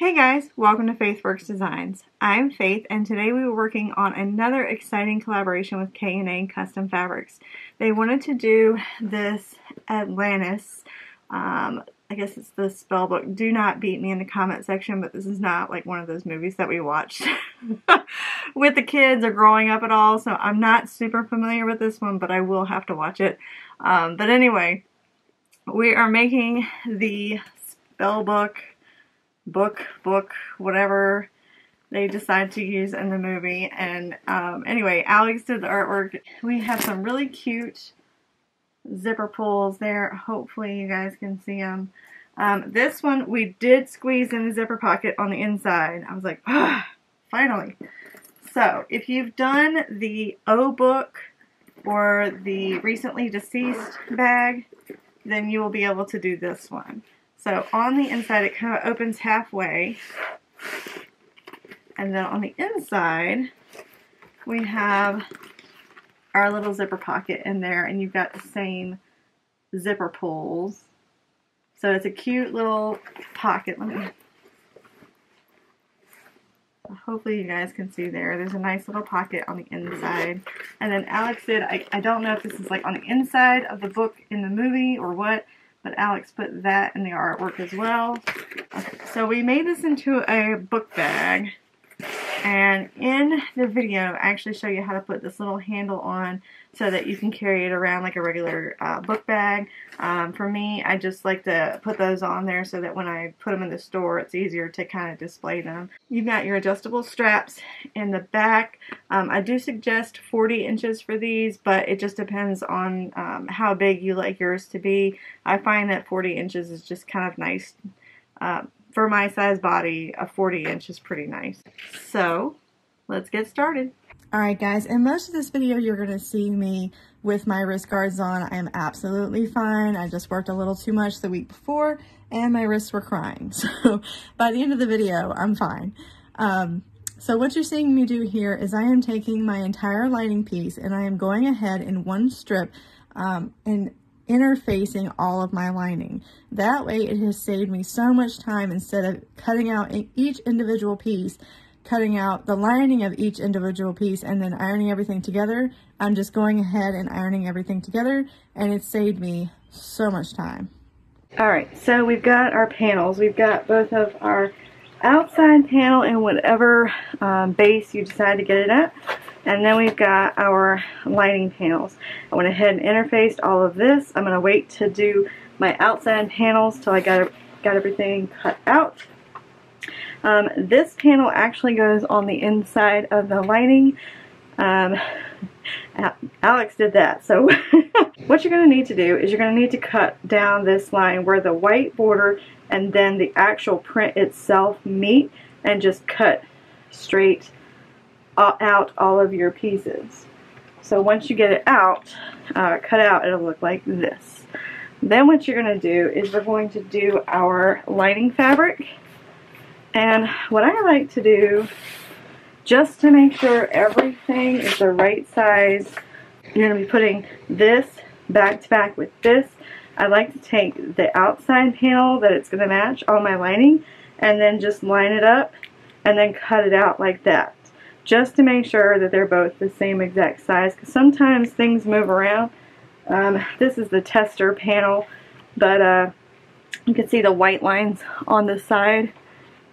Hey guys, welcome to Faithwerks Designs. I'm Faith and today we were working on another exciting collaboration with K&A Custom Fabrics. They wanted to do this Atlantis, um, I guess it's the spell book. Do not beat me in the comment section, but this is not like one of those movies that we watched with the kids or growing up at all, so I'm not super familiar with this one, but I will have to watch it. Um, but anyway, we are making the spell book book, book, whatever they decide to use in the movie. And um, anyway, Alex did the artwork. We have some really cute zipper pulls there. Hopefully you guys can see them. Um, this one we did squeeze in the zipper pocket on the inside. I was like, ah, finally. So if you've done the O book or the recently deceased bag, then you will be able to do this one. So on the inside it kind of opens halfway. And then on the inside we have our little zipper pocket in there and you've got the same zipper pulls. So it's a cute little pocket. Let me hopefully you guys can see there. There's a nice little pocket on the inside. And then Alex did, I, I don't know if this is like on the inside of the book in the movie or what, but Alex put that in the artwork as well. So we made this into a book bag. And in the video, I actually show you how to put this little handle on so that you can carry it around like a regular uh, book bag. Um, for me, I just like to put those on there so that when I put them in the store, it's easier to kind of display them. You've got your adjustable straps in the back. Um, I do suggest 40 inches for these, but it just depends on um, how big you like yours to be. I find that 40 inches is just kind of nice. Uh, for my size body, a 40 inch is pretty nice. So, let's get started. Alright guys, in most of this video you're going to see me with my wrist guards on. I am absolutely fine. I just worked a little too much the week before and my wrists were crying. So by the end of the video, I'm fine. Um, so what you're seeing me do here is I am taking my entire lining piece and I am going ahead in one strip um, and interfacing all of my lining. That way it has saved me so much time instead of cutting out each individual piece, cutting out the lining of each individual piece and then ironing everything together. I'm just going ahead and ironing everything together and it saved me so much time. Alright, so we've got our panels. We've got both of our outside panel and whatever um, base you decide to get it at. And then we've got our lining panels. I went ahead and interfaced all of this. I'm going to wait to do my outside panels till I got, got everything cut out. Um, this panel actually goes on the inside of the lining. Um, Alex did that. So what you're going to need to do is you're going to need to cut down this line where the white border and then the actual print itself meet and just cut straight out all of your pieces. So once you get it out, uh, cut out, it'll look like this. Then what you're going to do is we're going to do our lining fabric. And what I like to do, just to make sure everything is the right size, you're going to be putting this back to back with this. I like to take the outside panel that it's going to match all my lining and then just line it up and then cut it out like that just to make sure that they're both the same exact size because sometimes things move around. Um, this is the tester panel, but uh, you can see the white lines on the side.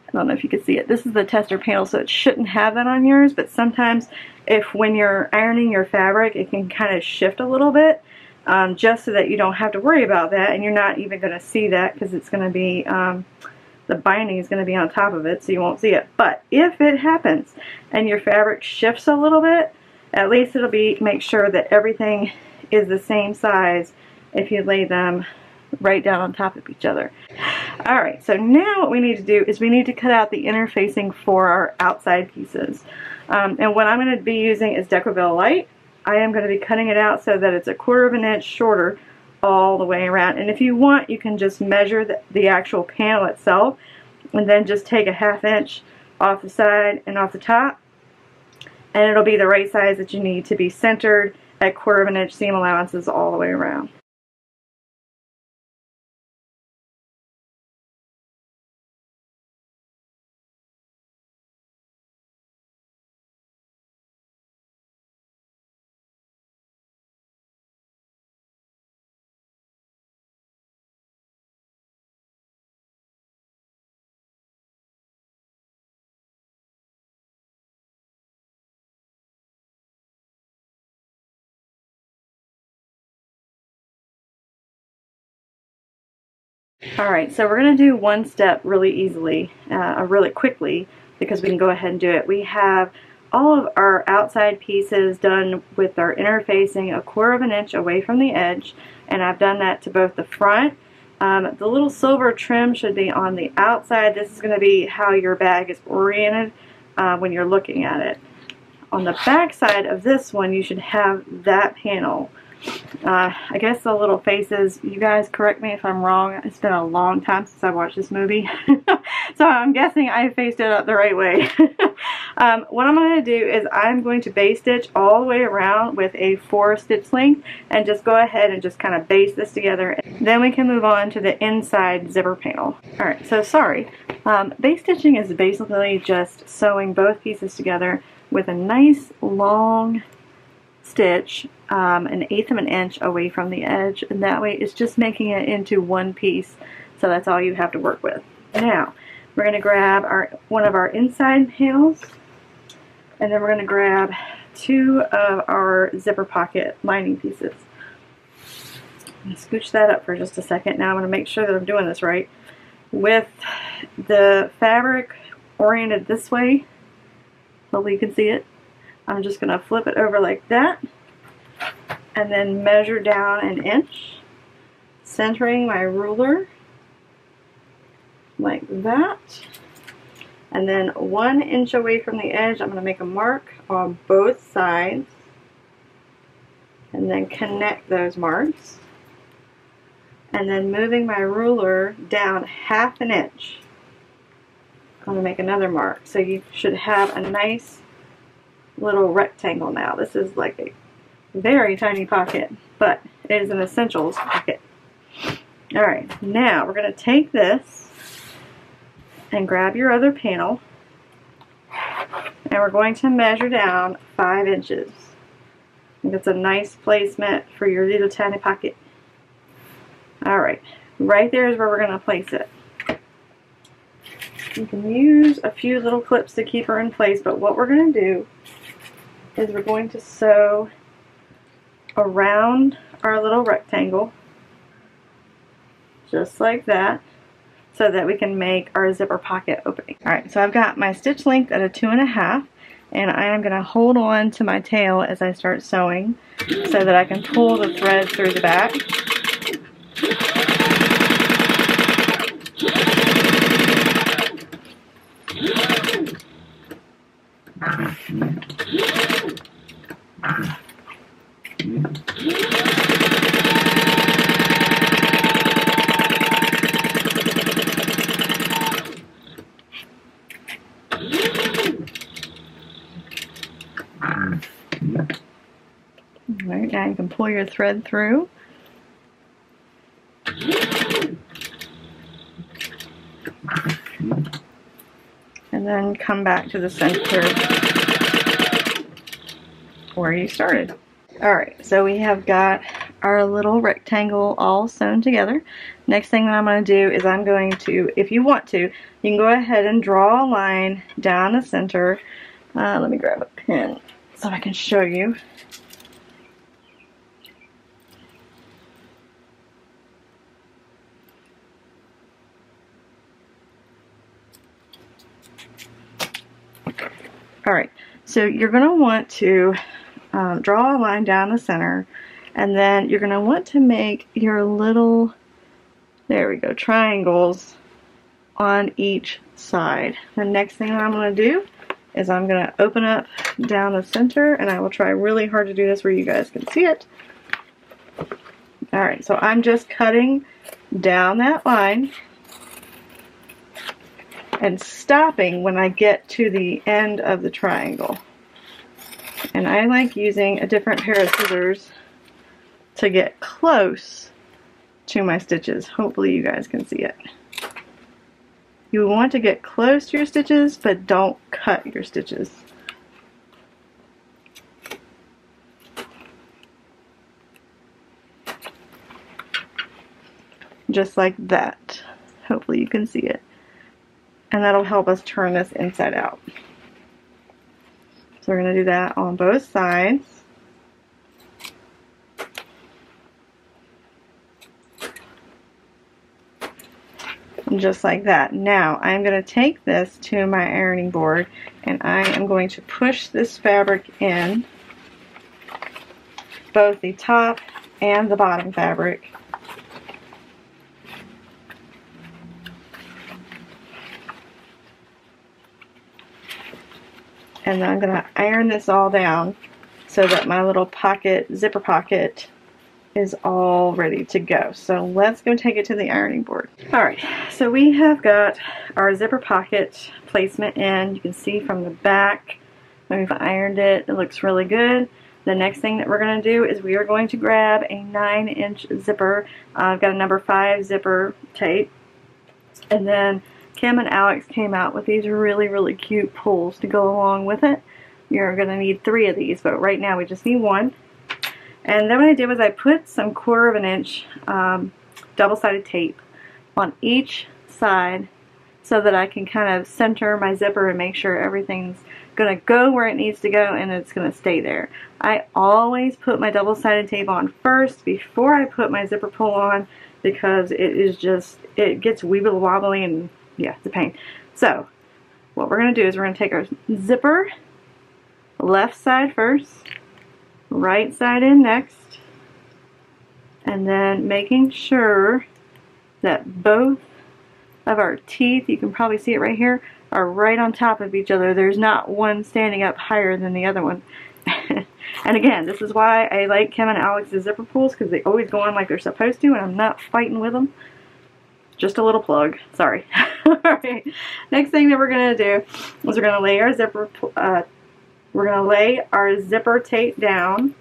I don't know if you can see it. This is the tester panel, so it shouldn't have that on yours, but sometimes if when you're ironing your fabric, it can kind of shift a little bit, um, just so that you don't have to worry about that, and you're not even going to see that because it's going to be um, the binding is going to be on top of it so you won't see it. But if it happens and your fabric shifts a little bit, at least it'll be make sure that everything is the same size if you lay them right down on top of each other. Alright, so now what we need to do is we need to cut out the interfacing for our outside pieces. Um, and what I'm going to be using is Decovil Light. I am going to be cutting it out so that it's a quarter of an inch shorter all the way around. And if you want, you can just measure the, the actual panel itself and then just take a half inch off the side and off the top and it'll be the right size that you need to be centered at quarter of an inch seam allowances all the way around. Alright, so we're going to do one step really easily, uh, really quickly, because we can go ahead and do it. We have all of our outside pieces done with our interfacing a quarter of an inch away from the edge, and I've done that to both the front. Um, the little silver trim should be on the outside. This is going to be how your bag is oriented uh, when you're looking at it. On the back side of this one, you should have that panel. Uh, I guess the little faces, you guys correct me if I'm wrong. It's been a long time since I watched this movie. so I'm guessing I faced it up the right way. um, what I'm going to do is I'm going to base stitch all the way around with a four stitch length and just go ahead and just kind of base this together. Then we can move on to the inside zipper panel. Alright, so sorry. Um, base stitching is basically just sewing both pieces together with a nice long stitch um, an eighth of an inch away from the edge and that way it's just making it into one piece so that's all you have to work with. Now we're going to grab our one of our inside panels and then we're going to grab two of our zipper pocket lining pieces. Scooch that up for just a second. Now I'm going to make sure that I'm doing this right. With the fabric oriented this way, Hopefully you can see it. I'm just going to flip it over like that and then measure down an inch, centering my ruler like that. And then one inch away from the edge, I'm going to make a mark on both sides and then connect those marks. And then moving my ruler down half an inch I'm going to make another mark. So you should have a nice little rectangle now. This is like a very tiny pocket, but it is an essentials pocket. Alright, now we're going to take this and grab your other panel and we're going to measure down 5 inches. That's a nice placement for your little tiny pocket. Alright, right there is where we're going to place it. You can use a few little clips to keep her in place, but what we're going to do is we're going to sew around our little rectangle, just like that, so that we can make our zipper pocket opening. Alright, so I've got my stitch length at a two and a half, and I am going to hold on to my tail as I start sewing so that I can pull the thread through the back. Alright, now you can pull your thread through. And then come back to the center where you started. Alright, so we have got our little rectangle all sewn together. Next thing that I'm going to do is I'm going to, if you want to, you can go ahead and draw a line down the center. Uh, let me grab a pen so I can show you. Alright, so you're going to want to um, draw a line down the center and then you're going to want to make your little, there we go, triangles on each side. The next thing that I'm going to do is I'm going to open up down the center and I will try really hard to do this where you guys can see it. Alright, so I'm just cutting down that line and stopping when I get to the end of the triangle. And I like using a different pair of scissors to get close to my stitches. Hopefully you guys can see it. You want to get close to your stitches, but don't cut your stitches. Just like that. Hopefully you can see it and that'll help us turn this inside out. So we're going to do that on both sides. just like that. Now I'm going to take this to my ironing board and I am going to push this fabric in both the top and the bottom fabric. And I'm going to iron this all down so that my little pocket, zipper pocket, is all ready to go. So let's go take it to the ironing board. Alright, so we have got our zipper pocket placement in. You can see from the back when we've ironed it, it looks really good. The next thing that we're going to do is we are going to grab a 9 inch zipper. Uh, I've got a number 5 zipper tape. And then Kim and Alex came out with these really, really cute pulls to go along with it. You're going to need three of these, but right now we just need one. And then what I did was I put some quarter of an inch um, double-sided tape on each side so that I can kind of center my zipper and make sure everything's going to go where it needs to go and it's going to stay there. I always put my double-sided tape on first before I put my zipper pull on because it is just, it gets weeble wobbly and yeah, it's a pain. So, what we're going to do is we're going to take our zipper left side first right side in next and then making sure that both of our teeth, you can probably see it right here, are right on top of each other. There's not one standing up higher than the other one. and again, this is why I like Kim and Alex's zipper pulls because they always go on like they're supposed to and I'm not fighting with them. Just a little plug. Sorry. Alright, next thing that we're going to do is we're going to lay our zipper uh, we're going to lay our zipper tape down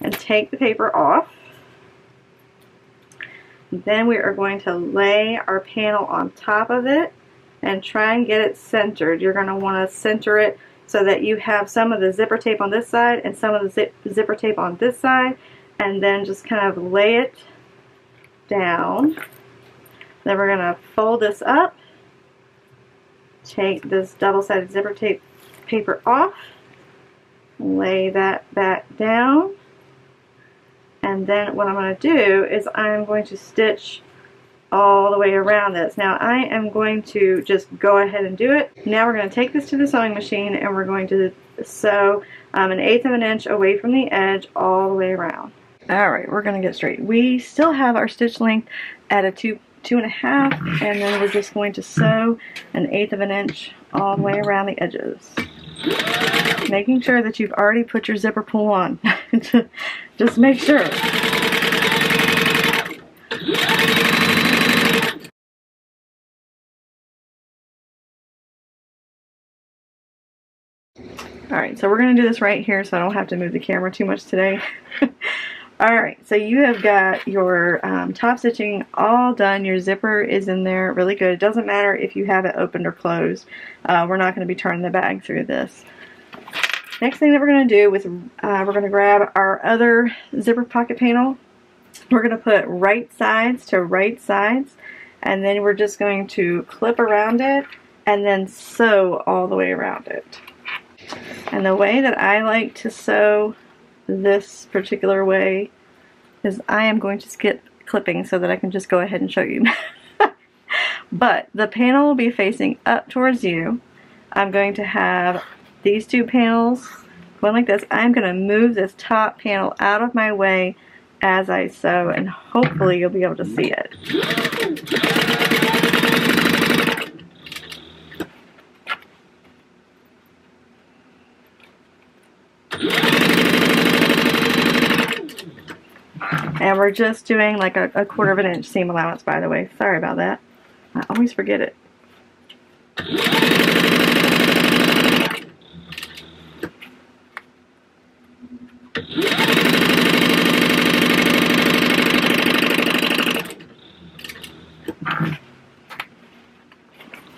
and take the paper off. Then we are going to lay our panel on top of it and try and get it centered. You're going to want to center it so that you have some of the zipper tape on this side and some of the zip zipper tape on this side and then just kind of lay it down. Then we're going to fold this up, take this double-sided zipper tape paper off, lay that back down, and then what I'm going to do is I'm going to stitch all the way around this. Now I am going to just go ahead and do it. Now we're going to take this to the sewing machine and we're going to sew um, an eighth of an inch away from the edge all the way around. Alright, we're going to get straight. We still have our stitch length at a two, two and a half and then we're just going to sew an eighth of an inch all the way around the edges making sure that you've already put your zipper pull on. Just make sure. Alright, so we're going to do this right here so I don't have to move the camera too much today. Alright, so you have got your um, top stitching all done. Your zipper is in there really good. It doesn't matter if you have it opened or closed. Uh, we're not going to be turning the bag through this. Next thing that we're going to do is uh, we're going to grab our other zipper pocket panel. We're going to put right sides to right sides and then we're just going to clip around it and then sew all the way around it. And the way that I like to sew this particular way is I am going to skip clipping so that I can just go ahead and show you. but the panel will be facing up towards you. I'm going to have these two panels going like this. I'm going to move this top panel out of my way as I sew and hopefully you'll be able to see it. And we're just doing like a, a quarter of an inch seam allowance, by the way. Sorry about that. I always forget it.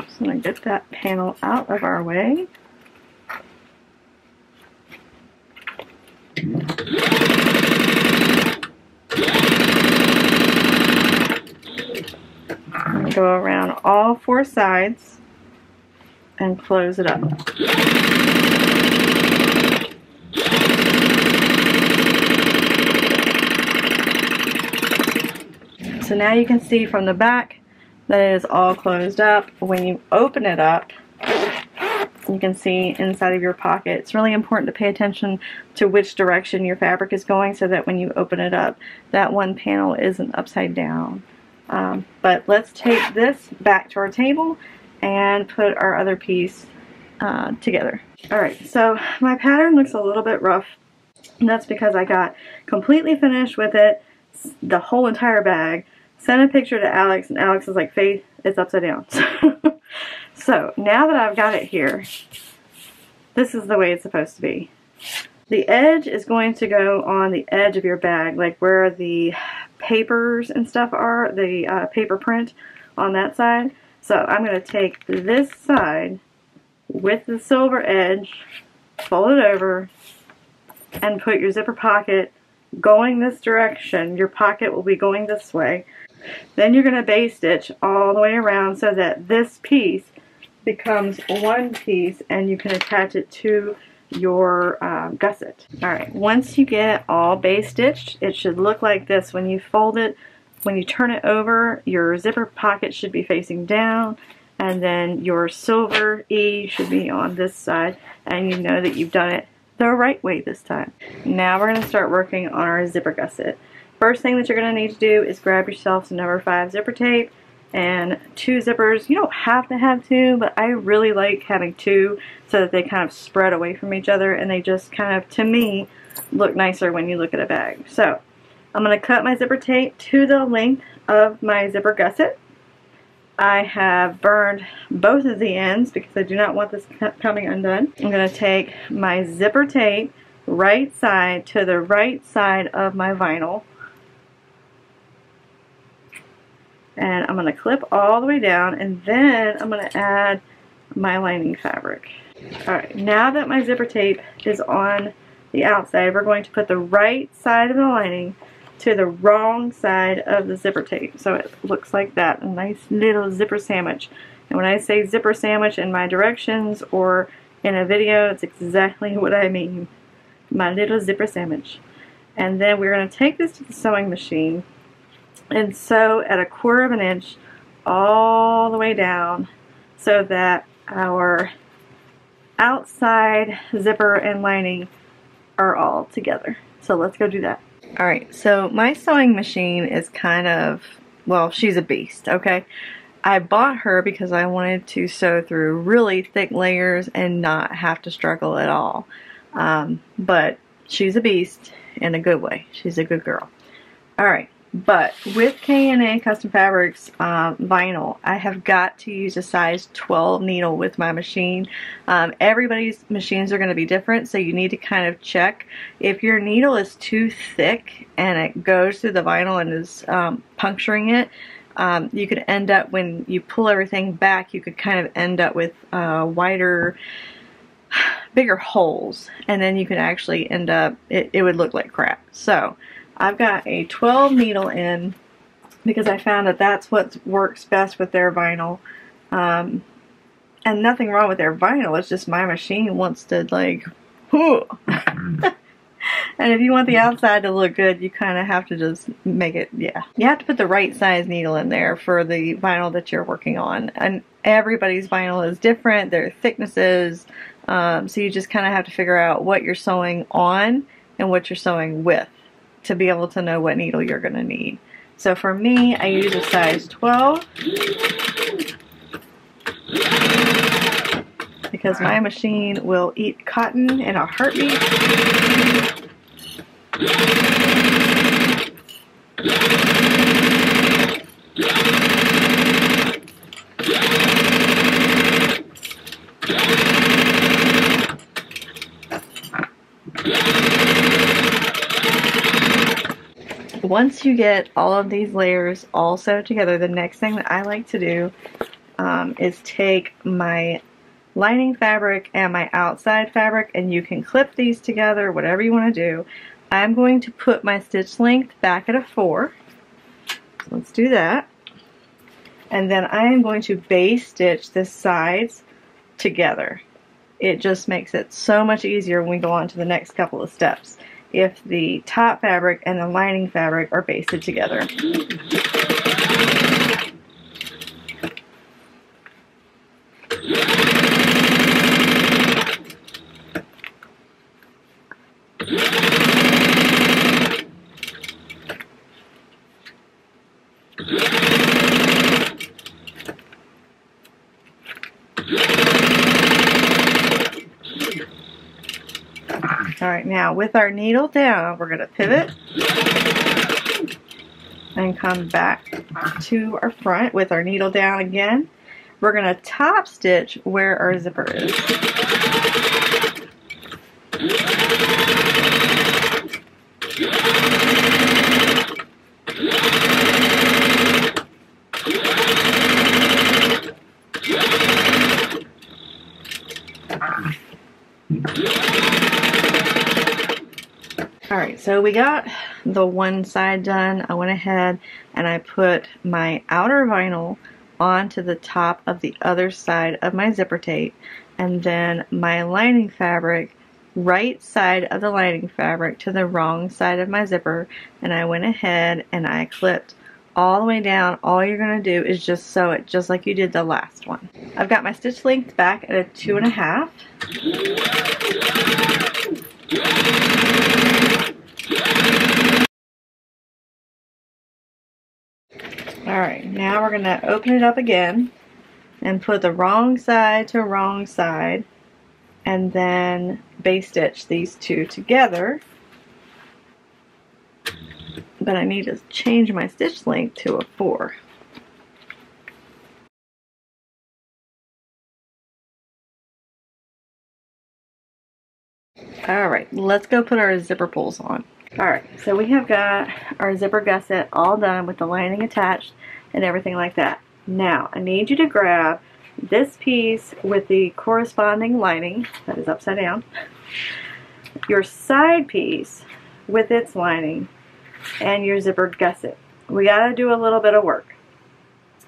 Just going to get that panel out of our way. Go around all four sides and close it up. So now you can see from the back that it is all closed up. When you open it up, you can see inside of your pocket. It's really important to pay attention to which direction your fabric is going so that when you open it up, that one panel isn't upside down. Um, but let's take this back to our table and put our other piece uh, together. Alright, so my pattern looks a little bit rough. And that's because I got completely finished with it, the whole entire bag, sent a picture to Alex, and Alex is like, Faith, it's upside down. so now that I've got it here, this is the way it's supposed to be. The edge is going to go on the edge of your bag, like where the papers and stuff are, the uh, paper print on that side. So I'm going to take this side with the silver edge, fold it over, and put your zipper pocket going this direction. Your pocket will be going this way. Then you're going to base stitch all the way around so that this piece becomes one piece and you can attach it to your um, gusset. Alright, once you get all base stitched, it should look like this. When you fold it, when you turn it over, your zipper pocket should be facing down and then your silver E should be on this side and you know that you've done it the right way this time. Now we're going to start working on our zipper gusset. First thing that you're going to need to do is grab yourself some number 5 zipper tape and two zippers. You don't have to have two, but I really like having two so that they kind of spread away from each other and they just kind of, to me, look nicer when you look at a bag. So I'm going to cut my zipper tape to the length of my zipper gusset. I have burned both of the ends because I do not want this coming undone. I'm going to take my zipper tape right side to the right side of my vinyl and I'm going to clip all the way down and then I'm going to add my lining fabric. Alright, now that my zipper tape is on the outside, we're going to put the right side of the lining to the wrong side of the zipper tape. So it looks like that, a nice little zipper sandwich. And when I say zipper sandwich in my directions or in a video, it's exactly what I mean. My little zipper sandwich. And then we're going to take this to the sewing machine and sew at a quarter of an inch all the way down so that our outside zipper and lining are all together. So let's go do that. Alright, so my sewing machine is kind of, well, she's a beast, okay? I bought her because I wanted to sew through really thick layers and not have to struggle at all. Um, but she's a beast in a good way. She's a good girl. Alright, but with K&A Custom Fabrics um, vinyl, I have got to use a size 12 needle with my machine. Um, everybody's machines are going to be different, so you need to kind of check. If your needle is too thick and it goes through the vinyl and is um, puncturing it, um, you could end up, when you pull everything back, you could kind of end up with uh, wider bigger holes and then you could actually end up it, it would look like crap so I've got a 12 needle in because I found that that's what works best with their vinyl. Um, and nothing wrong with their vinyl, it's just my machine wants to like, and if you want the outside to look good, you kind of have to just make it, yeah. You have to put the right size needle in there for the vinyl that you're working on. And everybody's vinyl is different, their thicknesses, um, so you just kind of have to figure out what you're sewing on and what you're sewing with to be able to know what needle you're going to need. So for me, I use a size 12 because my machine will eat cotton in a heartbeat. Once you get all of these layers all sewed together, the next thing that I like to do um, is take my lining fabric and my outside fabric and you can clip these together, whatever you want to do. I'm going to put my stitch length back at a 4. let's do that. And then I am going to base stitch the sides together. It just makes it so much easier when we go on to the next couple of steps if the top fabric and the lining fabric are basted together. Alright, now with our needle down, we're going to pivot and come back to our front with our needle down again. We're going to top stitch where our zipper is. Alright, so we got the one side done. I went ahead and I put my outer vinyl onto the top of the other side of my zipper tape and then my lining fabric right side of the lining fabric to the wrong side of my zipper and I went ahead and I clipped all the way down. All you're going to do is just sew it just like you did the last one. I've got my stitch length back at a two and a half. Alright, now we're going to open it up again and put the wrong side to wrong side and then base stitch these two together. But I need to change my stitch length to a 4. Alright, let's go put our zipper pulls on. Alright, so we have got our zipper gusset all done with the lining attached and everything like that. Now, I need you to grab this piece with the corresponding lining, that is upside down, your side piece with its lining, and your zipper gusset. We got to do a little bit of work.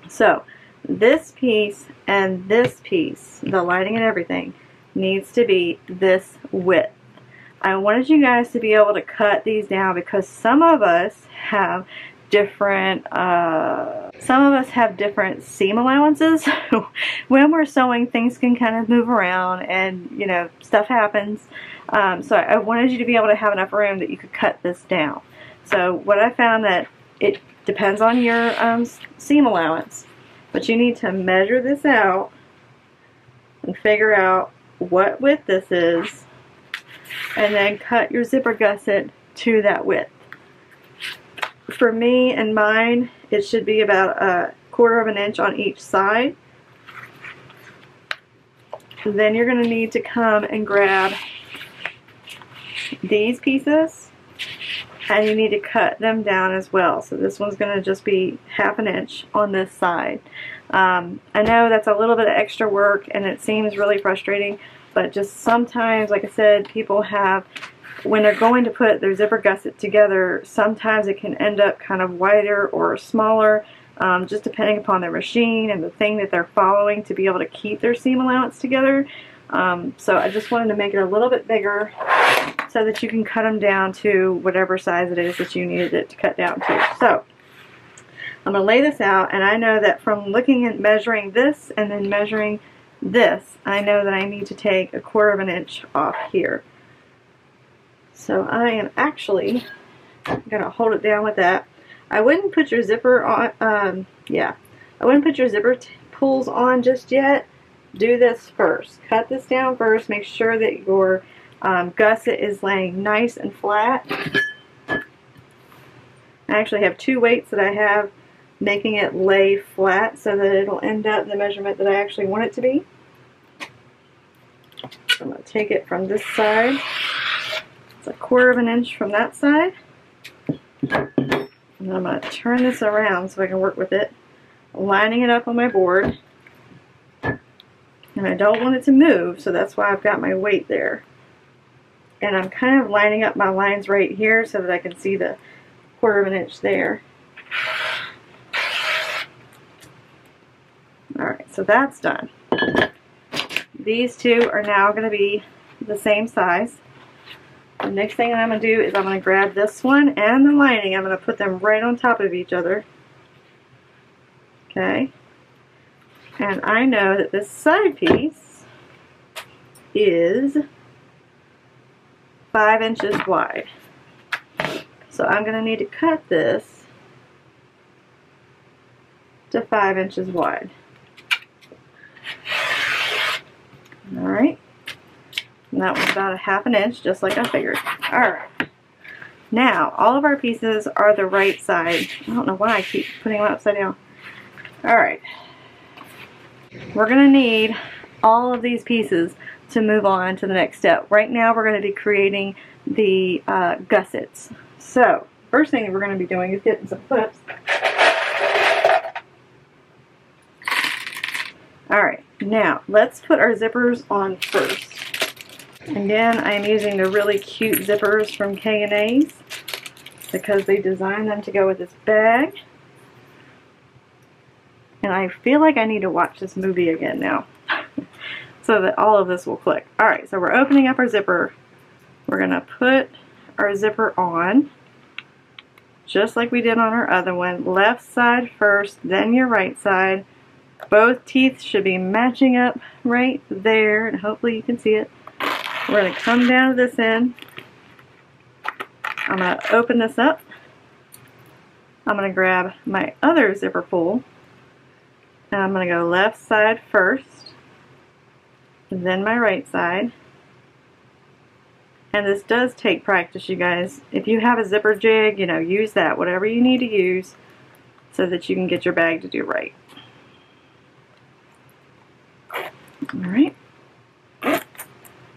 So, this piece and this piece, the lining and everything, needs to be this width. I wanted you guys to be able to cut these down because some of us have different uh, some of us have different seam allowances. When we're sewing things can kind of move around and you know stuff happens. Um, so I wanted you to be able to have enough room that you could cut this down. So what I found that it depends on your um, seam allowance but you need to measure this out and figure out what width this is and then cut your zipper gusset to that width. For me and mine, it should be about a quarter of an inch on each side. Then you're going to need to come and grab these pieces and you need to cut them down as well. So this one's going to just be half an inch on this side. Um, I know that's a little bit of extra work and it seems really frustrating, but just sometimes, like I said, people have, when they're going to put their zipper gusset together, sometimes it can end up kind of wider or smaller, um, just depending upon their machine and the thing that they're following to be able to keep their seam allowance together. Um, so I just wanted to make it a little bit bigger so that you can cut them down to whatever size it is that you needed it to cut down to. So I'm going to lay this out and I know that from looking at measuring this and then measuring this, I know that I need to take a quarter of an inch off here. So I am actually going to hold it down with that. I wouldn't put your zipper on, um, yeah, I wouldn't put your zipper pulls on just yet. Do this first. Cut this down first. Make sure that your um, gusset is laying nice and flat. I actually have two weights that I have making it lay flat so that it'll end up the measurement that I actually want it to be. So I'm going to take it from this side. It's a quarter of an inch from that side. And I'm going to turn this around so I can work with it, lining it up on my board. And I don't want it to move, so that's why I've got my weight there. And I'm kind of lining up my lines right here so that I can see the quarter of an inch there. Alright, so that's done. These two are now going to be the same size. The next thing I'm going to do is I'm going to grab this one and the lining. I'm going to put them right on top of each other. Okay. And I know that this side piece is 5 inches wide. So I'm going to need to cut this to 5 inches wide. Alright. And that was about a half an inch, just like I figured. Alright. Now, all of our pieces are the right side. I don't know why I keep putting them upside down. Alright. We're going to need all of these pieces to move on to the next step. Right now we're going to be creating the uh, gussets. So, first thing we're going to be doing is getting some clips. Alright, now let's put our zippers on first. Again, I am using the really cute zippers from K&A's because they designed them to go with this bag. And I feel like I need to watch this movie again now so that all of this will click. Alright, so we're opening up our zipper. We're to put our zipper on just like we did on our other one. Left side first, then your right side. Both teeth should be matching up right there, and hopefully you can see it. We're to come down to this end. I'm to open this up. I'm going to grab my other zipper pull, and I'm going to go left side first, then my right side. And this does take practice, you guys. If you have a zipper jig, you know, use that, whatever you need to use, so that you can get your bag to do right. Alright.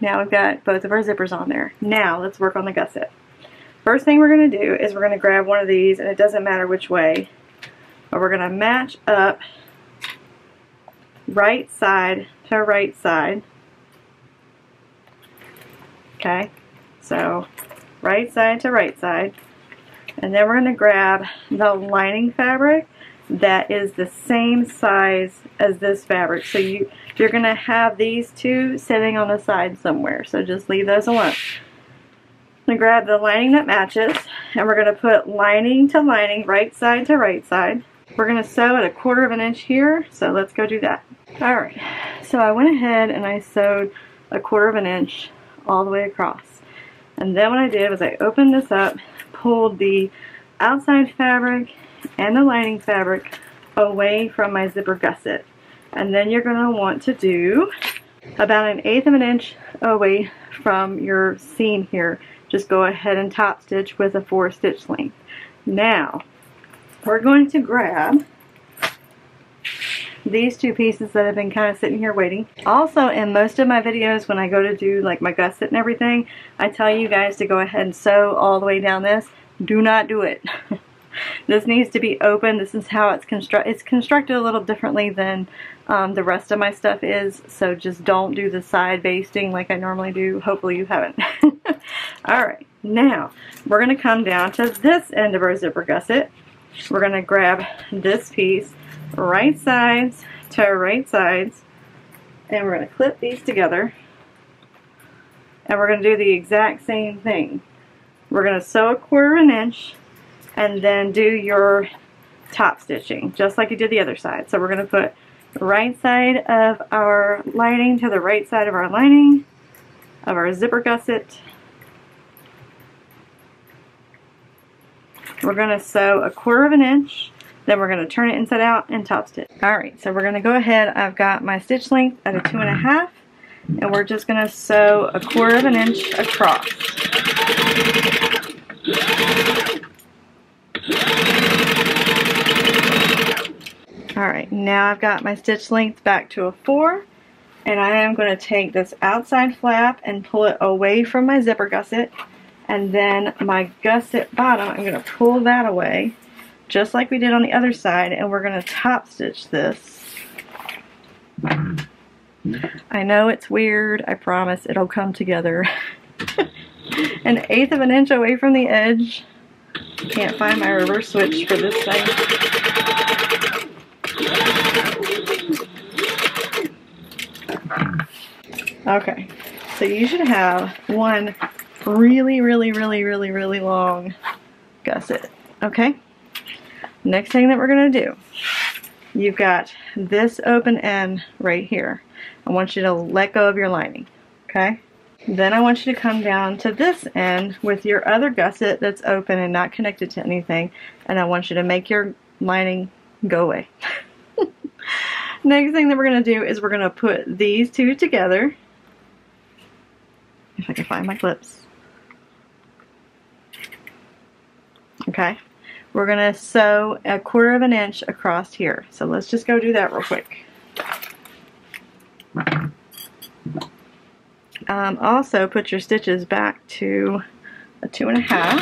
Now we've got both of our zippers on there. Now let's work on the gusset. First thing we're going to do is we're going to grab one of these, and it doesn't matter which way, but we're going to match up right side to right side. Okay, so right side to right side. And then we're going to grab the lining fabric that is the same size as this fabric. So you, you're going to have these two sitting on the side somewhere. So just leave those alone. I'm going to grab the lining that matches and we're going to put lining to lining, right side to right side. We're going to sew at a quarter of an inch here, so let's go do that. Alright, so I went ahead and I sewed a quarter of an inch all the way across. And then what I did was I opened this up, pulled the outside fabric and the lining fabric away from my zipper gusset. And then you're going to want to do about an eighth of an inch away from your seam here. Just go ahead and top stitch with a four stitch length. Now, we're going to grab these two pieces that have been kind of sitting here waiting. Also, in most of my videos, when I go to do like my gusset and everything, I tell you guys to go ahead and sew all the way down this. Do not do it. this needs to be open. This is how it's constructed. It's constructed a little differently than um, the rest of my stuff is, so just don't do the side basting like I normally do. Hopefully you haven't. Alright, now we're going to come down to this end of our zipper gusset. We're going to grab this piece right sides to right sides and we're going to clip these together and we're going to do the exact same thing. We're going to sew a quarter of an inch and then do your top stitching just like you did the other side. So we're going to put the right side of our lining to the right side of our lining of our zipper gusset. We're going to sew a quarter of an inch then we're going to turn it inside out and top stitch. Alright, so we're going to go ahead. I've got my stitch length at a two and a half. And we're just going to sew a quarter of an inch across. Alright, now I've got my stitch length back to a 4 and I am going to take this outside flap and pull it away from my zipper gusset and then my gusset bottom, I'm going to pull that away just like we did on the other side and we're going to top stitch this. I know it's weird, I promise it'll come together. An eighth of an inch away from the edge. Can't find my reverse switch for this thing. Okay, so you should have one really, really, really, really, really long gusset. Okay? Next thing that we're going to do, you've got this open end right here. I want you to let go of your lining, okay? Then I want you to come down to this end with your other gusset that's open and not connected to anything, and I want you to make your lining go away. Next thing that we're going to do is we're going to put these two together. if I can find my clips. Okay, we're going to sew a quarter of an inch across here. So let's just go do that real quick. Um, also, put your stitches back to a two and a half.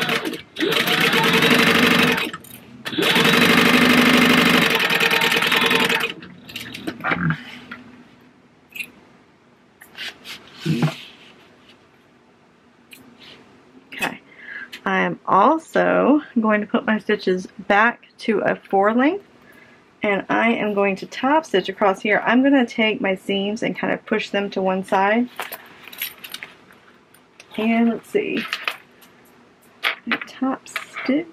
Okay. I am also going to put my stitches back to a four length and I am going to top stitch across here. I'm going to take my seams and kind of push them to one side. And let's see, top stitch.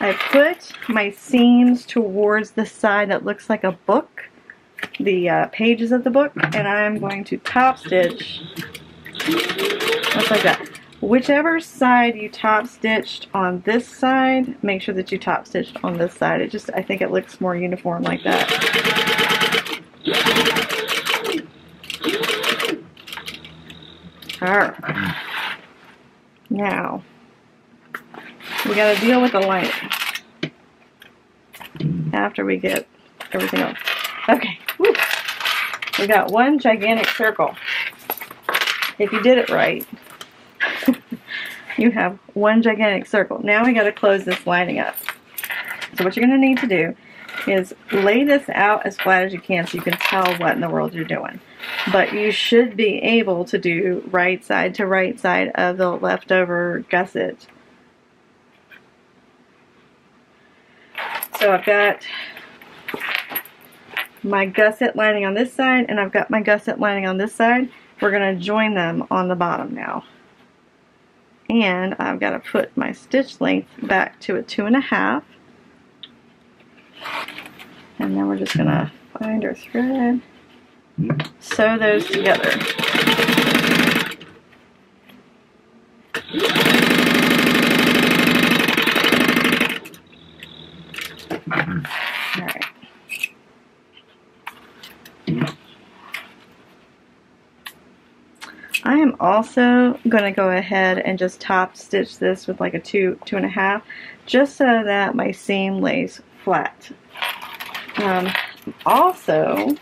I put my seams towards the side that looks like a book, the uh, pages of the book, and I'm going to top stitch just like that. Whichever side you top stitched on this side, make sure that you top stitched on this side. It just, I think it looks more uniform like that. Alright. Now, we got to deal with the light after we get everything else. Okay, Woo. we got one gigantic circle. If you did it right, you have one gigantic circle. Now we got to close this lining up. So what you're going to need to do is lay this out as flat as you can so you can tell what in the world you're doing. But you should be able to do right side to right side of the leftover gusset. So I've got my gusset lining on this side and I've got my gusset lining on this side. We're going to join them on the bottom now. And I've got to put my stitch length back to a two and a half. And then we're just going to find our thread, sew those together. I am also going to go ahead and just top stitch this with like a two, two and a half, just so that my seam lays flat. Um, also,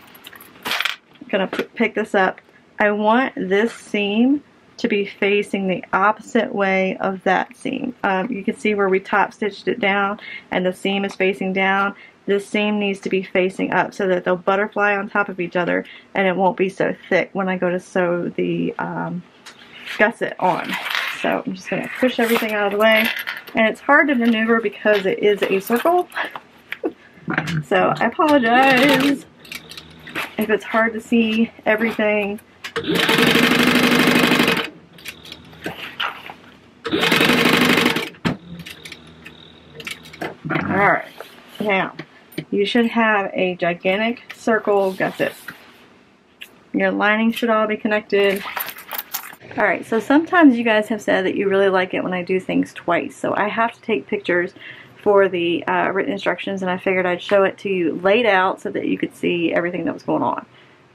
going to pick this up. I want this seam to be facing the opposite way of that seam. Um, you can see where we top stitched it down and the seam is facing down this seam needs to be facing up so that they'll butterfly on top of each other and it won't be so thick when I go to sew the um, gusset on. So I'm just going to push everything out of the way. And it's hard to maneuver because it is a circle. So I apologize if it's hard to see everything. Alright, now you should have a gigantic circle gusset. Your lining should all be connected. Alright, so sometimes you guys have said that you really like it when I do things twice. So I have to take pictures for the uh, written instructions and I figured I'd show it to you laid out so that you could see everything that was going on.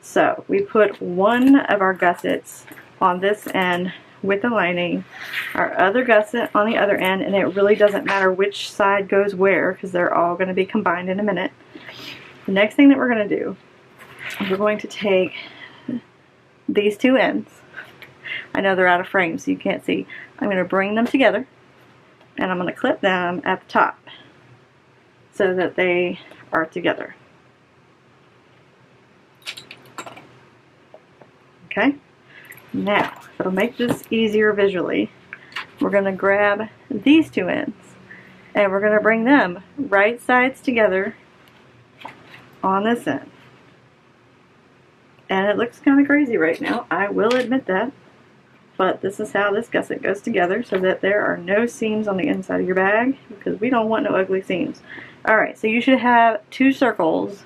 So we put one of our gussets on this end with the lining, our other gusset on the other end, and it really doesn't matter which side goes where because they're all going to be combined in a minute. The next thing that we're going to do is we're going to take these two ends. I know they're out of frame so you can't see. I'm going to bring them together and I'm going to clip them at the top so that they are together. Okay? Now, it'll make this easier visually, we're going to grab these two ends and we're going to bring them right sides together on this end. And it looks kind of crazy right now, I will admit that. But this is how this gusset goes together so that there are no seams on the inside of your bag because we don't want no ugly seams. Alright, so you should have two circles.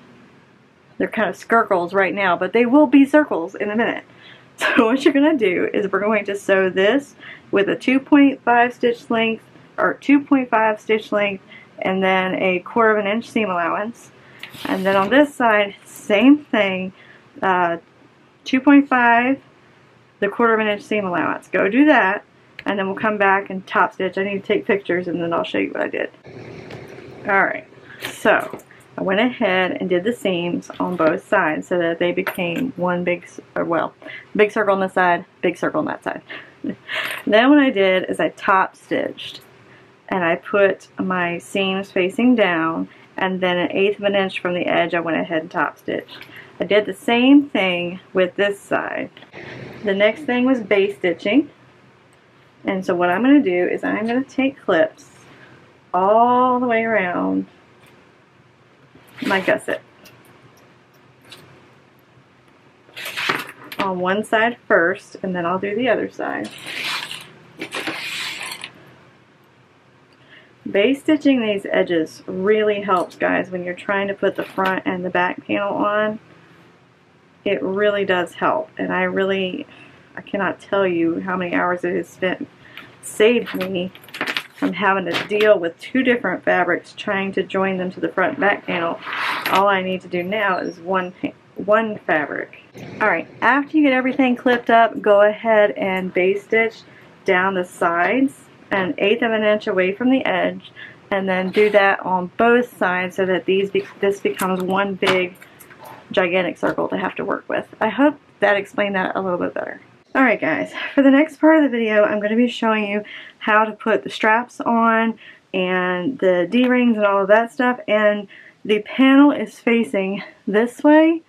They're kind of skirkles right now, but they will be circles in a minute. So what you're going to do is we're going to sew this with a 2.5 stitch length or 2.5 stitch length and then a quarter of an inch seam allowance. And then on this side, same thing, uh, 2.5, the quarter of an inch seam allowance. Go do that, and then we'll come back and top stitch. I need to take pictures, and then I'll show you what I did. Alright, so I went ahead and did the seams on both sides so that they became one big, or well, big circle on this side, big circle on that side. then what I did is I top stitched and I put my seams facing down and then an eighth of an inch from the edge I went ahead and top stitched. I did the same thing with this side. The next thing was base stitching and so what I'm going to do is I'm going to take clips all the way around my gusset. On one side first, and then I'll do the other side. Base stitching these edges really helps, guys, when you're trying to put the front and the back panel on. It really does help, and I really, I cannot tell you how many hours it has spent saved me from having to deal with two different fabrics trying to join them to the front back panel. All I need to do now is one one fabric. Alright, after you get everything clipped up, go ahead and base stitch down the sides an eighth of an inch away from the edge and then do that on both sides so that these be this becomes one big gigantic circle to have to work with. I hope that explained that a little bit better. Alright guys, for the next part of the video I'm going to be showing you how to put the straps on and the D-rings and all of that stuff and the panel is facing this way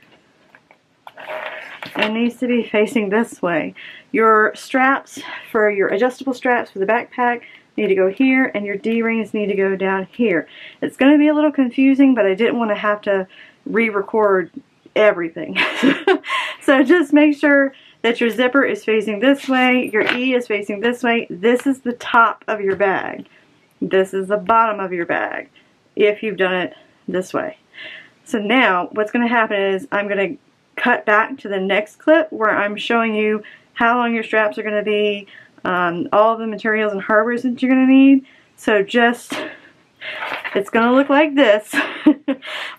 and needs to be facing this way. Your straps for your adjustable straps for the backpack need to go here and your D-rings need to go down here. It's going to be a little confusing but I didn't want to have to re-record everything. so just make sure that your zipper is facing this way, your E is facing this way. This is the top of your bag. This is the bottom of your bag if you've done it this way. So now what's going to happen is I'm going to cut back to the next clip where I'm showing you how long your straps are going to be, um, all the materials and hardware that you're going to need. So just, it's going to look like this,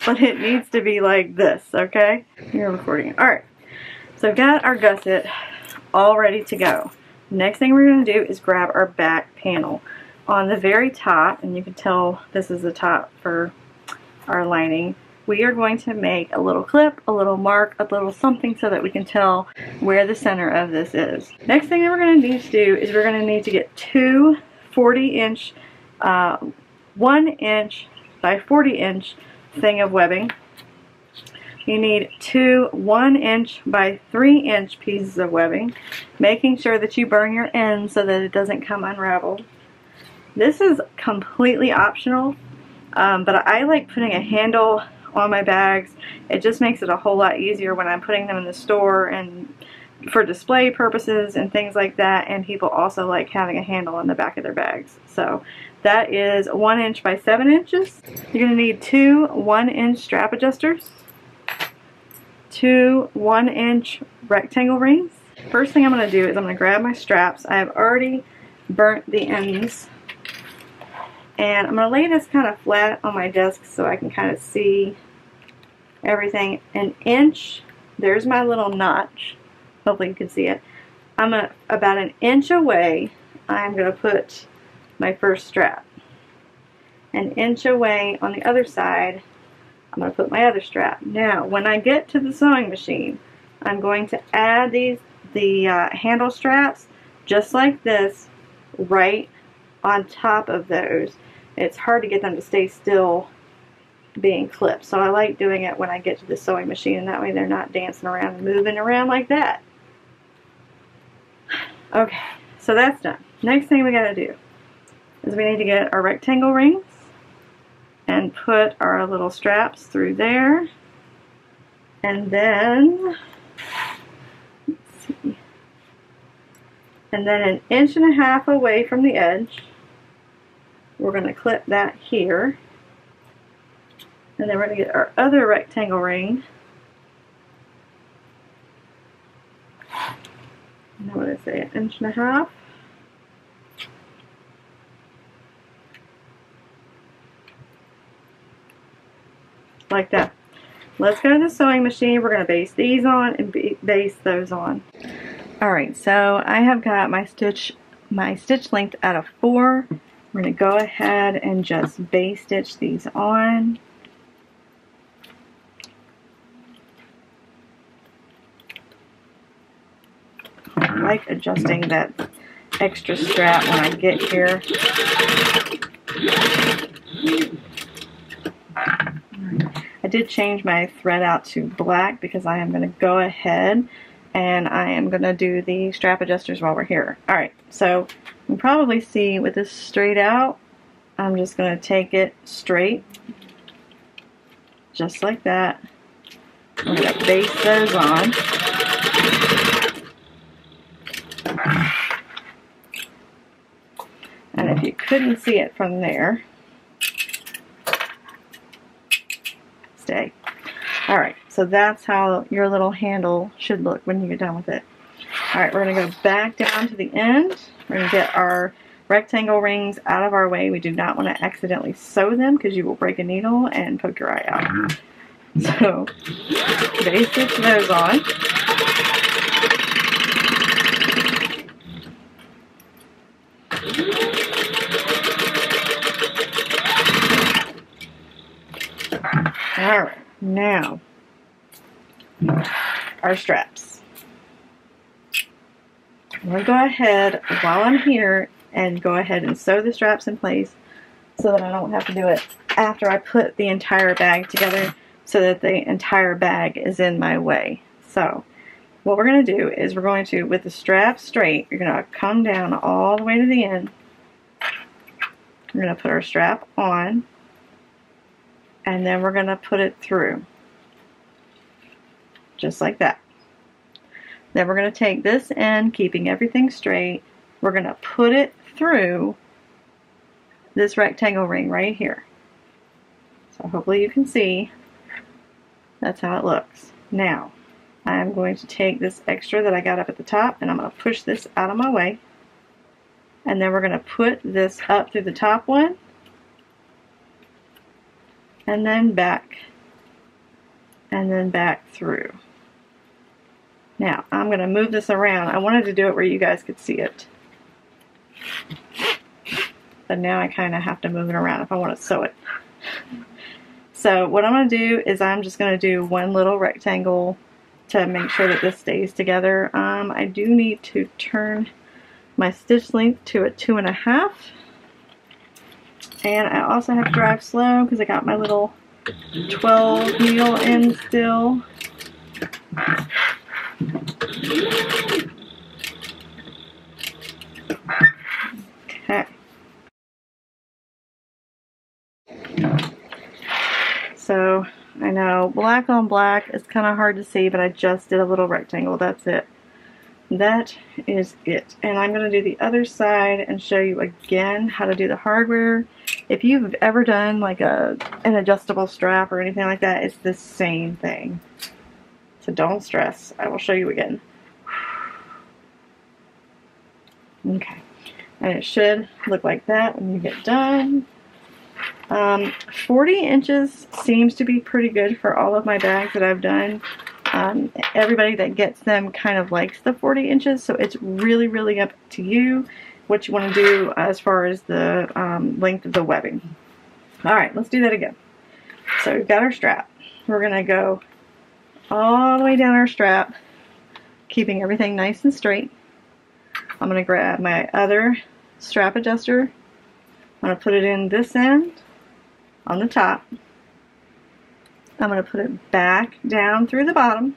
but it needs to be like this, okay? You're recording. Alright, so I've got our gusset all ready to go. Next thing we're going to do is grab our back panel. On the very top, and you can tell this is the top for our lining, we are going to make a little clip, a little mark, a little something so that we can tell where the center of this is. Next thing that we're going to need to do is we're going to need to get two 40 inch, uh, 1 inch by 40 inch thing of webbing you need two 1 inch by 3 inch pieces of webbing, making sure that you burn your ends so that it doesn't come unraveled. This is completely optional, um, but I like putting a handle on my bags. It just makes it a whole lot easier when I'm putting them in the store and for display purposes and things like that and people also like having a handle on the back of their bags. So that is 1 inch by 7 inches. You're to need two 1 inch strap adjusters two one inch rectangle rings. First thing I'm to do is I'm to grab my straps. I have already burnt the ends. And I'm to lay this kind of flat on my desk so I can kind of see everything. An inch, there's my little notch. Hopefully you can see it. I'm about an inch away, I'm to put my first strap. An inch away on the other side, I'm going to put my other strap. Now, when I get to the sewing machine, I'm going to add these the uh, handle straps just like this right on top of those. It's hard to get them to stay still being clipped. So I like doing it when I get to the sewing machine and that way they're not dancing around and moving around like that. Okay, so that's done. Next thing we got to do is we need to get our rectangle rings and put our little straps through there. And then, let's see, and then an inch and a half away from the edge, we're going to clip that here. And then we're going to get our other rectangle ring. And what did I say, an inch and a half? Like that. let's go to the sewing machine. We're going to base these on and base those on. Alright, so I have got my stitch my stitch length out of four. We're going to go ahead and just base stitch these on. I like adjusting that extra strap when I get here. I did change my thread out to black because I am going to go ahead and I am going to do the strap adjusters while we're here. Alright, so you probably see with this straight out, I'm just going to take it straight, just like that. I'm going to base those on. And if you couldn't see it from there, stay. Alright, so that's how your little handle should look when you get done with it. Alright, we're going to go back down to the end. We're going to get our rectangle rings out of our way. We do not want to accidentally sew them because you will break a needle and poke your eye out. Mm-hmm. So, base stitch those on. Alright, now our straps. I'm going to go ahead while I'm here and go ahead and sew the straps in place so that I don't have to do it after I put the entire bag together so that the entire bag is in my way. So what we're going to do is we're going to, with the strap straight, you're going to come down all the way to the end. We're going to put our strap on and then we're going to put it through just like that. Then we're going to take this end, keeping everything straight, we're going to put it through this rectangle ring right here. So hopefully you can see that's how it looks. Now, I'm going to take this extra that I got up at the top and I'm going to push this out of my way. And then we're going to put this up through the top one and then back and then back through. Now, I'm going to move this around. I wanted to do it where you guys could see it. But now I kind of have to move it around if I want to sew it. So what I'm going to do is I'm just going to do one little rectangle to make sure that this stays together. Um, I do need to turn my stitch length to a two and a half. And I also have to drive slow because I got my little 12 needle in still. Okay. So, I know black on black is kind of hard to see, but I just did a little rectangle. That's it. That is it. And I'm going to do the other side and show you again how to do the hardware. If you've ever done like a an adjustable strap or anything like that, it's the same thing. So don't stress. I will show you again. Okay. And it should look like that when you get done. Um, 40 inches seems to be pretty good for all of my bags that I've done. Um, everybody that gets them kind of likes the 40 inches, so it's really, really up to you what you want to do as far as the um, length of the webbing. Alright, let's do that again. So we've got our strap. We're to go all the way down our strap, keeping everything nice and straight. I'm to grab my other strap adjuster. I'm to put it in this end on the top. I'm going to put it back down through the bottom,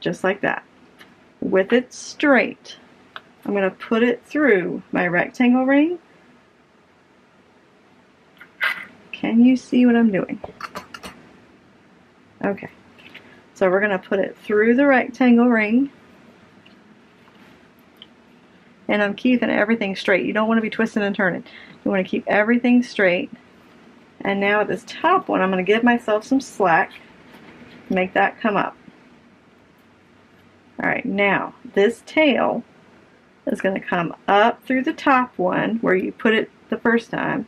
just like that. With it straight, I'm going to put it through my rectangle ring. Can you see what I'm doing? Okay, so we're going to put it through the rectangle ring. And I'm keeping everything straight. You don't want to be twisting and turning. You want to keep everything straight. And now at this top one, I'm going to give myself some slack make that come up. Alright, now this tail is going to come up through the top one where you put it the first time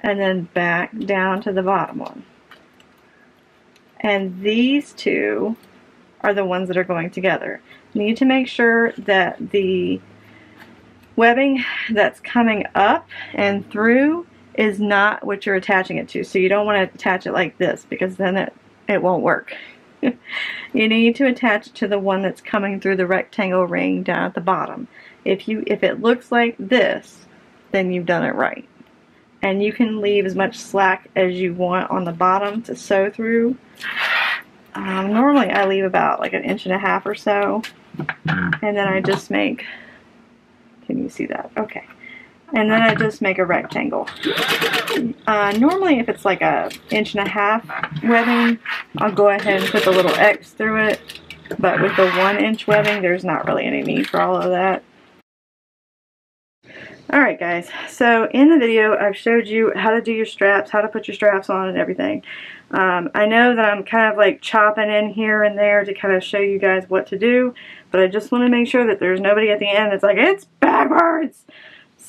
and then back down to the bottom one. and these two are the ones that are going together. You need to make sure that the webbing that's coming up and through is not what you're attaching it to. So you don't want to attach it like this because then it, it won't work. you need to attach it to the one that's coming through the rectangle ring down at the bottom. If you if it looks like this, then you've done it right. And you can leave as much slack as you want on the bottom to sew through. Um, normally I leave about like an inch and a half or so. And then I just make, can you see that? Okay. And then I just make a rectangle. Uh, normally if it's like a inch and a half webbing, I'll go ahead and put the little X through it. But with the one inch webbing, there's not really any need for all of that. Alright guys, so in the video I've showed you how to do your straps, how to put your straps on and everything. Um, I know that I'm kind of like chopping in here and there to kind of show you guys what to do, but I just want to make sure that there's nobody at the end that's like, it's backwards!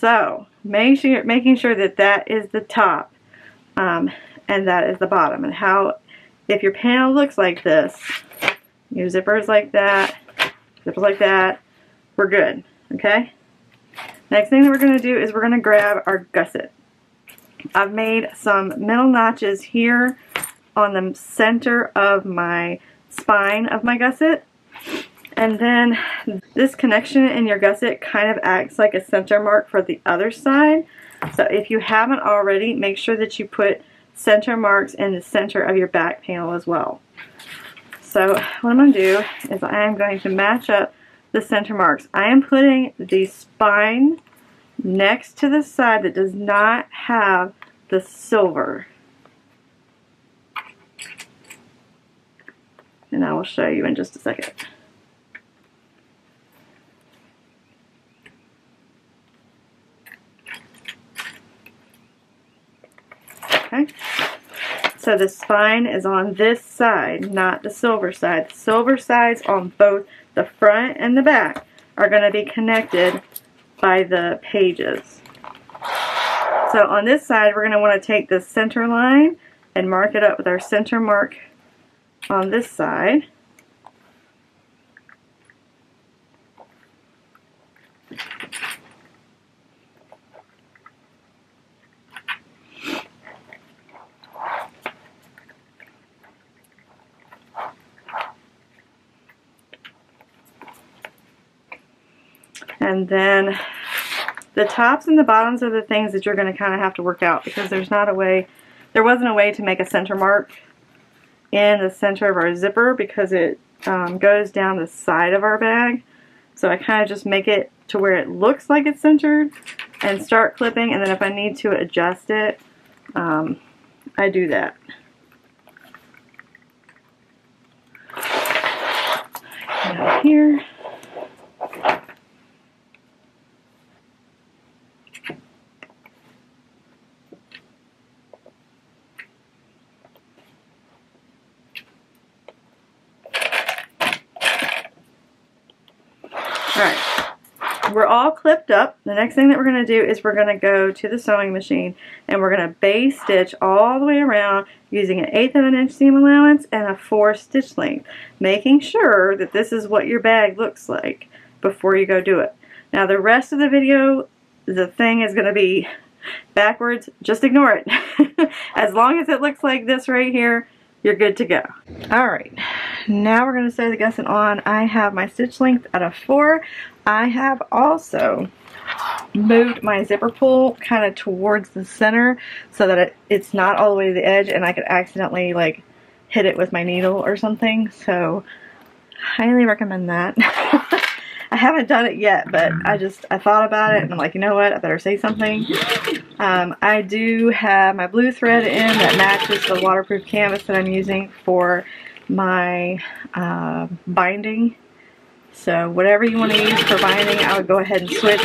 So, make sure, making sure that that is the top um, and that is the bottom. And how, if your panel looks like this, your zippers like that, zippers like that, we're good, okay? Next thing that we're going to do is we're going to grab our gusset. I've made some middle notches here on the center of my spine of my gusset. And then this connection in your gusset kind of acts like a center mark for the other side. So if you haven't already, make sure that you put center marks in the center of your back panel as well. So what I'm going to do is I am going to match up the center marks. I am putting the spine next to the side that does not have the silver. And I will show you in just a second. Okay. So the spine is on this side, not the silver side. The silver sides on both the front and the back are going to be connected by the pages. So on this side, we're going to want to take the center line and mark it up with our center mark on this side. Then the tops and the bottoms are the things that you're going to kind of have to work out because there's not a way, there wasn't a way to make a center mark in the center of our zipper because it um, goes down the side of our bag. So I kind of just make it to where it looks like it's centered and start clipping and then if I need to adjust it, um, I do that. here. Alright, we're all clipped up. The next thing that we're going to do is we're going to go to the sewing machine and we're going to base stitch all the way around using an eighth of an inch seam allowance and a four stitch length, making sure that this is what your bag looks like before you go do it. Now the rest of the video, the thing is going to be backwards. Just ignore it. as long as it looks like this right here, you're good to go. Alright, now we're going to sew the gusset on. I have my stitch length at a 4. I have also moved my zipper pull kind of towards the center so that it, it's not all the way to the edge and I could accidentally like hit it with my needle or something. So, highly recommend that. I haven't done it yet, but I just, I thought about it and I'm like, you know what, I better say something. Um, I do have my blue thread in that matches the waterproof canvas that I'm using for my uh, binding. So whatever you want to use for binding, I would go ahead and switch.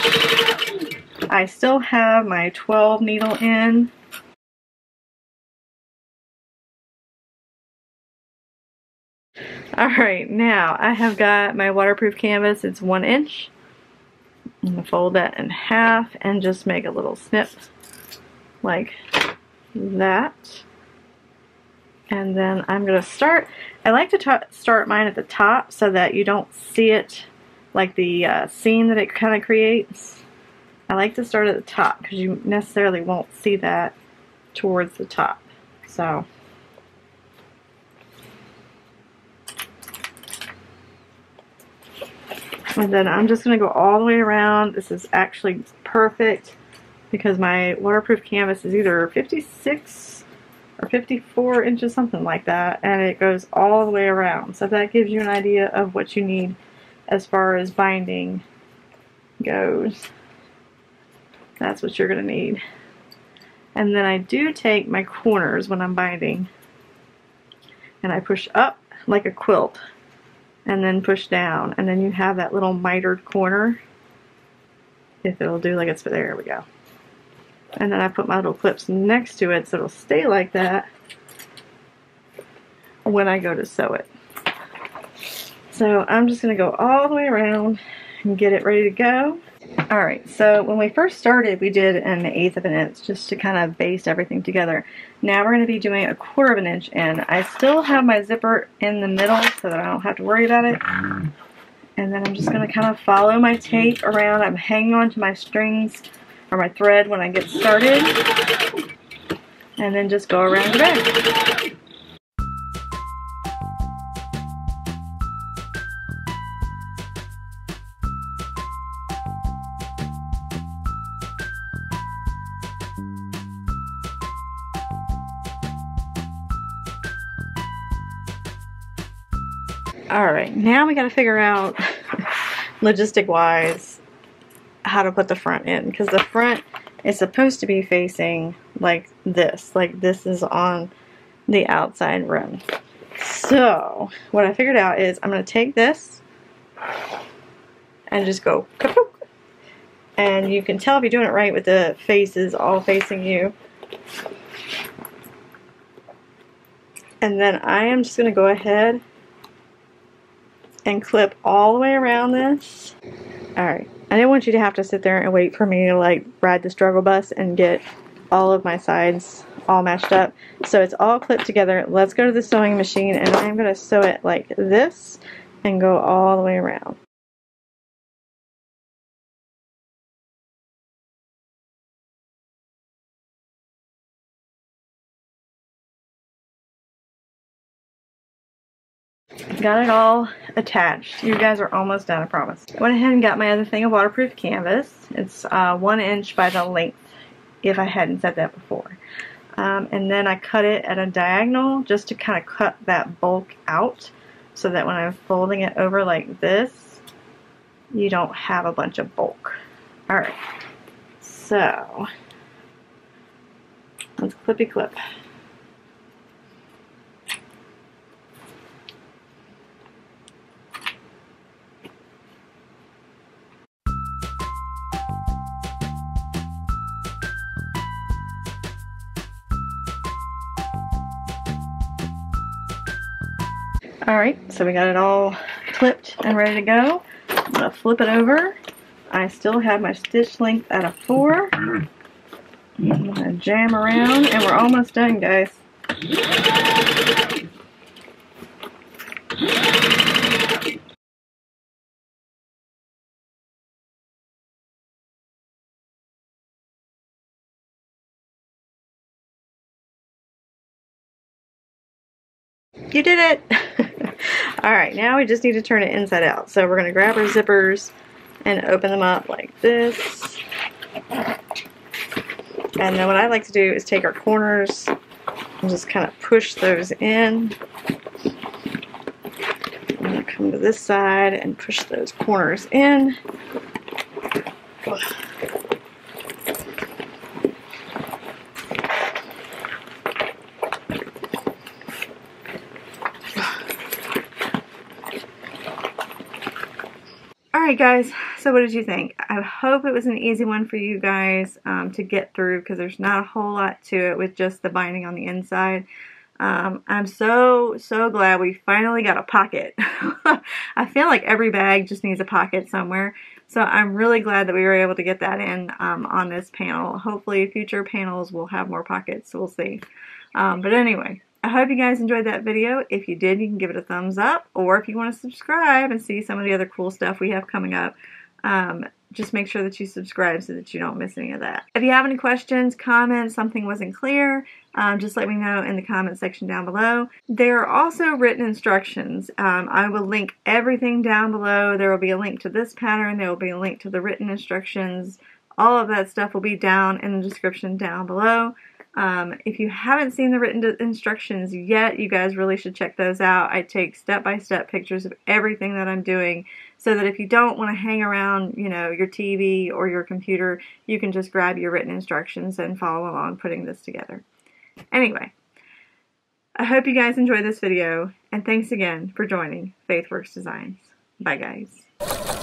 I still have my 12 needle in Alright, now I have got my waterproof canvas. It's one inch. I'm going to fold that in half and just make a little snip like that. And then I'm going to start, I like to start mine at the top so that you don't see it like the uh, seam that it kind of creates. I like to start at the top because you necessarily won't see that towards the top. So and then I'm just going to go all the way around. This is actually perfect because my waterproof canvas is either 56 or 54 inches, something like that, and it goes all the way around. So that gives you an idea of what you need as far as binding goes. That's what you're going to need. And then I do take my corners when I'm binding and I push up like a quilt and then push down. And then you have that little mitered corner. If it'll do like it's there we go. And then I put my little clips next to it so it'll stay like that when I go to sew it. So I'm just gonna go all the way around and get it ready to go Alright, so when we first started, we did an eighth of an inch just to kind of baste everything together. Now we're going to be doing a quarter of an inch, and I still have my zipper in the middle so that I don't have to worry about it. And then I'm just going to kind of follow my tape around. I'm hanging on to my strings or my thread when I get started. And then just go around the back. Alright, now we gotta figure out, logistic wise, how to put the front in. Because the front is supposed to be facing like this. Like this is on the outside rim. So, what I figured out is I'm going to take this and just go kapook. And you can tell if you're doing it right with the faces all facing you. And then I am just going to go ahead and clip all the way around this. Alright, I didn't want you to have to sit there and wait for me to like ride the struggle bus and get all of my sides all matched up. So it's all clipped together. Let's go to the sewing machine and I'm going to sew it like this and go all the way around. Got it all attached. You guys are almost done, I promise. Went ahead and got my other thing of waterproof canvas. It's uh, one inch by the length, if I hadn't said that before. Um, and then I cut it at a diagonal just to kind of cut that bulk out so that when I'm folding it over like this, you don't have a bunch of bulk. Alright, so let's clippy clip. Alright, so we got it all clipped and ready to go. I'm going to flip it over. I still have my stitch length at a 4. I'm going to jam around and we're almost done guys. You did it! Alright, now we just need to turn it inside out. So we're going to grab our zippers and open them up like this. And then what I like to do is take our corners and just kind of push those in. And come to this side and push those corners in. Alright guys, so what did you think? I hope it was an easy one for you guys um, to get through because there's not a whole lot to it with just the binding on the inside. Um, I'm so, so glad we finally got a pocket. I feel like every bag just needs a pocket somewhere. So I'm really glad that we were able to get that in um, on this panel. Hopefully future panels will have more pockets, we'll see. Um, but anyway, I hope you guys enjoyed that video. If you did, you can give it a thumbs up, or if you want to subscribe and see some of the other cool stuff we have coming up, um, just make sure that you subscribe so that you don't miss any of that. If you have any questions, comments, something wasn't clear, um, just let me know in the comment section down below. There are also written instructions. Um, I will link everything down below. There will be a link to this pattern. There will be a link to the written instructions. All of that stuff will be down in the description down below. Um, if you haven't seen the written instructions yet, you guys really should check those out. I take step-by-step -step pictures of everything that I'm doing so that if you don't want to hang around, you know, your TV or your computer, you can just grab your written instructions and follow along putting this together. Anyway, I hope you guys enjoyed this video, and thanks again for joining Faithwerks Designs. Bye, guys.